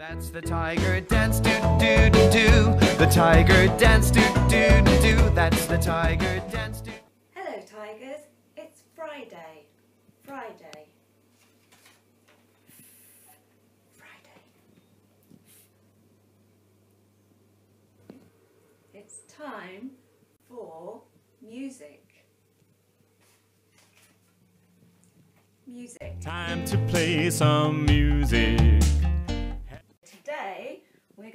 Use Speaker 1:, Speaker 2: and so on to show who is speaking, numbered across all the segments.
Speaker 1: That's the tiger dance do do do do. The tiger dance do do do do. That's the tiger dance do.
Speaker 2: Hello, tigers. It's Friday. Friday. Friday. It's time for music. Music.
Speaker 3: Time to play some music.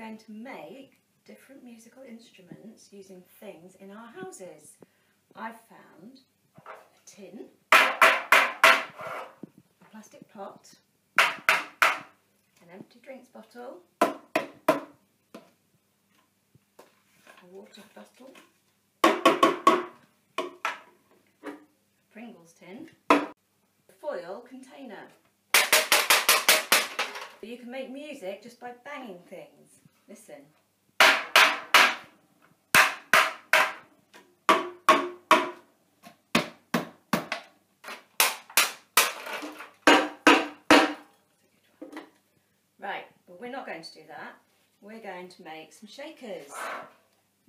Speaker 2: Going to make different musical instruments using things in our houses. I've found a tin, a plastic pot, an empty drinks bottle, a water bottle, a Pringles tin, a foil container. You can make music just by banging things. Listen. Right, but we're not going to do that. We're going to make some shakers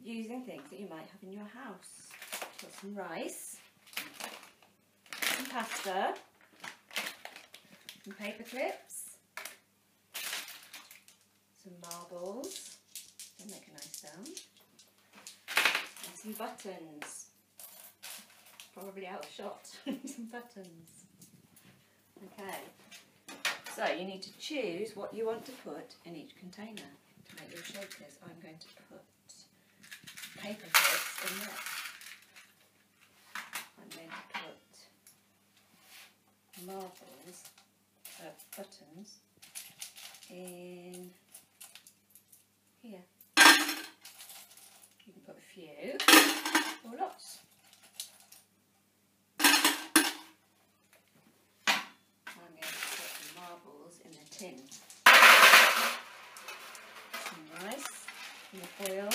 Speaker 2: using things that you might have in your house. Got some rice, some pasta, some paper clips, some marbles, they make a nice sound, and some buttons, probably out of shot, some buttons. Okay, so you need to choose what you want to put in each container to make your shakers. I'm going to put paper clips in there. I'm going to put marbles, uh, buttons in here. You can put a few or lots. I'm going to put the marbles in the tin. Rice in the foil.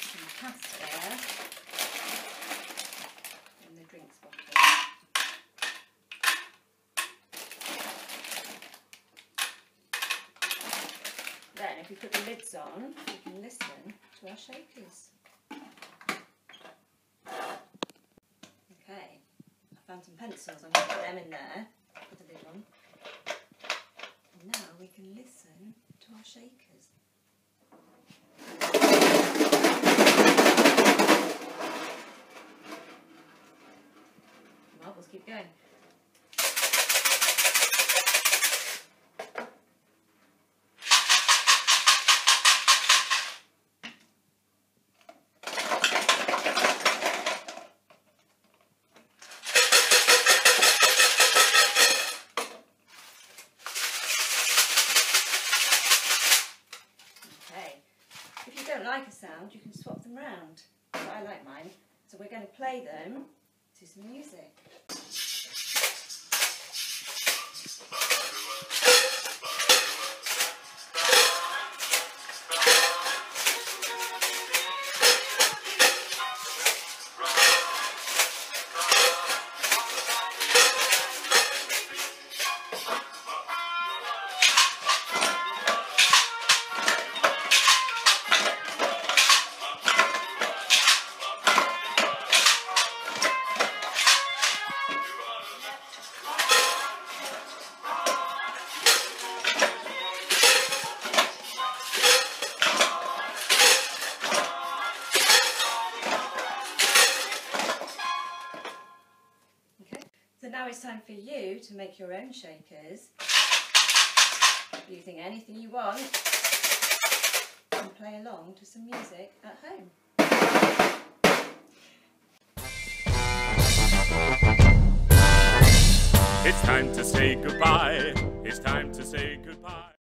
Speaker 2: Some pasta in the drinks bottle. Then if you put the lids on, you can listen to our shakers. Okay, I found some pencils, I'm going to put them in there, put the lid on. And now we can listen to our shakers. Marbles keep going. Okay. If you don't like a sound, you can swap them round. But I like mine. So we're going to play them to some music. It's time for you to make your own shakers using anything you want and play along to some music at home.
Speaker 3: It's time to say goodbye. It's time to say goodbye.